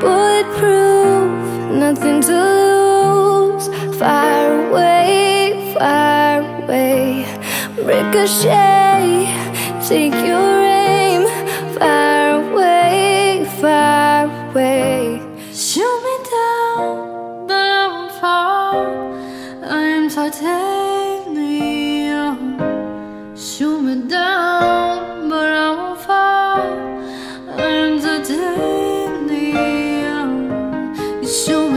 bulletproof, nothing to lose. Fire away, fire away, ricochet, take your aim. Fire away, fire away, shoot me down, but I won't fall. I am titanium, shoot me down. soon